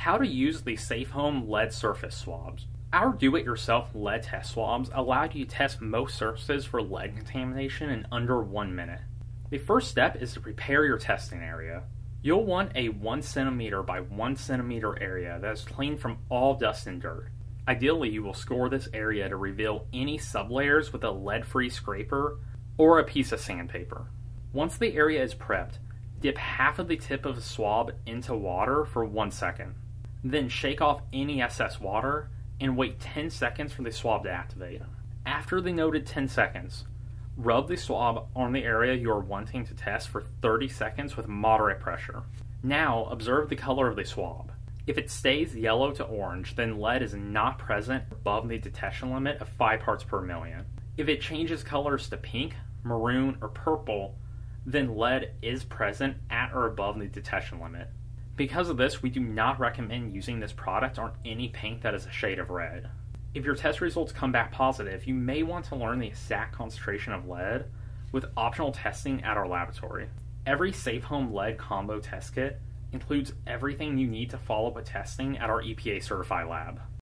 How to use the Safe Home lead surface swabs. Our do it yourself lead test swabs allow you to test most surfaces for lead contamination in under one minute. The first step is to prepare your testing area. You'll want a 1 centimeter by 1 centimeter area that is clean from all dust and dirt. Ideally, you will score this area to reveal any sublayers with a lead free scraper or a piece of sandpaper. Once the area is prepped, dip half of the tip of the swab into water for 1 second. Then shake off any excess water and wait 10 seconds for the swab to activate. After the noted 10 seconds, rub the swab on the area you are wanting to test for 30 seconds with moderate pressure. Now, observe the color of the swab. If it stays yellow to orange, then lead is not present above the detection limit of 5 parts per million. If it changes colors to pink, maroon, or purple, then lead is present at or above the detection limit. Because of this, we do not recommend using this product on any paint that is a shade of red. If your test results come back positive, you may want to learn the exact concentration of lead with optional testing at our laboratory. Every Safe Home Lead Combo test kit includes everything you need to follow up with testing at our EPA certified lab.